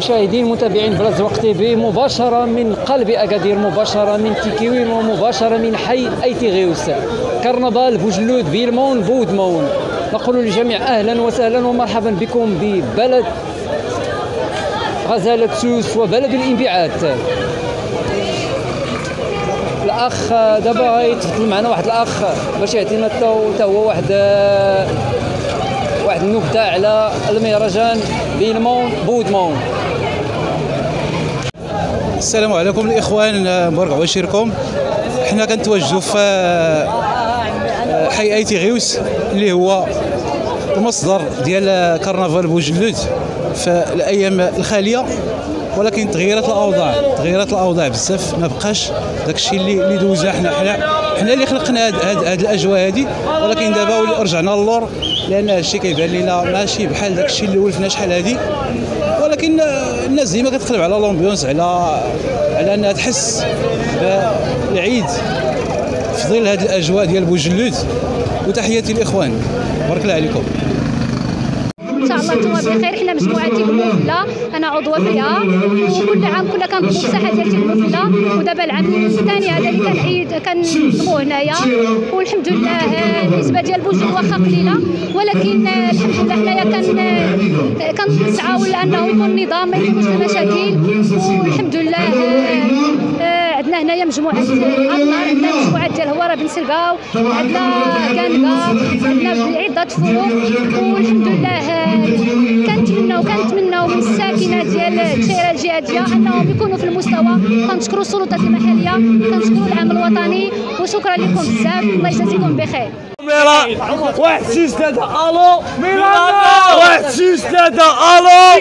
مشاهدين متابعين بلاز وقت TV مباشرة من قلب أكادير مباشرة من تيكيوين ومباشرة من حي أيتي غيوس. كرنفال بوجلود بيلمون بودمون. نقول للجميع أهلا وسهلا ومرحبا بكم ببلد غزالة سوس وبلد الإنبعاث. الأخ دابا يتفضل معنا واحد الأخ باش يعطينا حتى هو واحد واحد النكتة على المهرجان بيلمون بودمون. السلام عليكم الإخوان مبارك عواشركم حنا كنتواجدوا في حي ايتي غيوس اللي هو المصدر ديال كرنفال بوجلود في الأيام الخاليه ولكن تغيرت الاوضاع. تغيرت الاوضاع بزاف. ما بقاش داك الشيء اللي اللي دوزنا حنا. حنا حنا اللي خلقنا هاد, هاد, هاد الاجواء هادي. ولكن دابا رجعنا للور لأن هادشي كيبان لنا ماشي بحال داك الشيء اللي ولفنا شحال هادي. ولكن الناس ديما كتقلب على l'ambiance على على انها تحس بالعيد. ظل هذه الأجواء ديال بوجلود. وتحياتي الاخوان بارك الله عليكم. إن شاء الله أنتم بخير. حنا مجموعة تيكموفلا أنا عضوة فيها وكل عام كنا كنضربوا في الساحة ديال تيكموفلا ودابا العام الثاني هذا اللي كنعيد كنضموه هنايا. والحمد لله النسبة ديال بوجود واخا قليلة. ولكن الحمد لله حنايا كن كنسعاو لأنه يكون نظام ما يكونوش المشاكل والحمد لله عندنا هنايا مجموعة عطار عندنا مجموعة ديال هواره بن سرقاو عندنا كانكا عندنا عده فروق والحمد لله كنتمناو كنتمناو من الساكنة ديال الدائره الجهادية أنهم يكونوا في المستوى. كنشكروا السلطات المحلية كنشكروا العام الوطني وشكرا لكم بزاف. الله يجازيكم بخير. واحد شي ثلاثة ألو واحد شي ثلاثة ألو